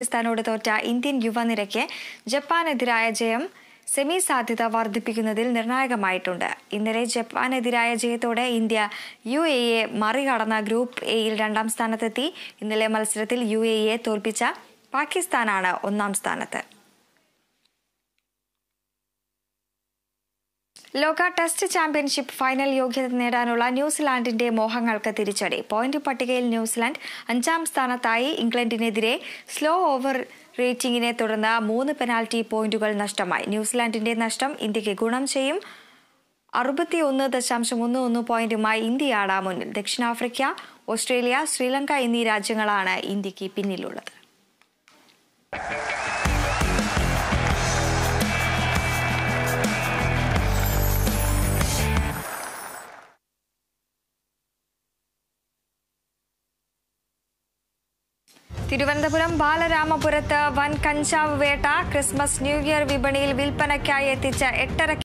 പാകിസ്ഥാനോട് തോറ്റ ഇന്ത്യൻ യുവനിരയ്ക്ക് ജപ്പാനെതിരായ ജയം സെമി സാധ്യത വർദ്ധിപ്പിക്കുന്നതിൽ നിർണായകമായിട്ടുണ്ട്. ഇന്നലെ ജപ്പാനെതിരായ ജയത്തോടെ ഇന്ത്യ യു എ എ മറികടന്ന ഗ്രൂപ്പ് എയിൽ രണ്ടാം സ്ഥാനത്തെത്തി. ഇന്നലെ മത്സരത്തിൽ യു എ എ തോൽപ്പിച്ച പാകിസ്ഥാനാണ് ഒന്നാം സ്ഥാനത്ത്. ലോക ടെസ്റ്റ് ചാമ്പ്യൻഷിപ്പ് ഫൈനൽ യോഗ്യത നേടാനുള്ള ന്യൂസിലാൻഡിന്റെ മോഹങ്ങൾക്ക് തിരിച്ചടി. പോയിന്റ് പട്ടികയിൽ ന്യൂസിലാൻഡ് അഞ്ചാം സ്ഥാനത്തായി ഇംഗ്ലണ്ടിനെതിരെ സ്ലോ ഓവർ റേറ്റിംഗിനെ തുടർന്ന് മൂന്ന് പെനാൽറ്റി പോയിന്റുകൾ നഷ്ടമായി. ന്യൂസിലാൻഡിന്റെ നഷ്ടം ഇന്ത്യയ്ക്ക് ഗുണം ചെയ്യും. അറുപത്തിയൊന്ന് ദശാംശം ഒന്ന് ഒന്ന് പോയിന്റുമായി ഇന്ത്യയാണ് മുന്നിൽ. ദക്ഷിണാഫ്രിക്ക ഓസ്ട്രേലിയ ശ്രീലങ്ക എന്നീ രാജ്യങ്ങളാണ് ഇന്ത്യയ്ക്ക് പിന്നിലുള്ളത്. തിരുവനന്തപുരം ബാലരാമപുരത്ത് വൻ കഞ്ചാവ് വേട്ട ക്രിസ്മസ് ന്യൂ ഇയർ വിപണിയിൽ വിൽപ്പനയ്ക്കായി എത്തിച്ച എട്ടര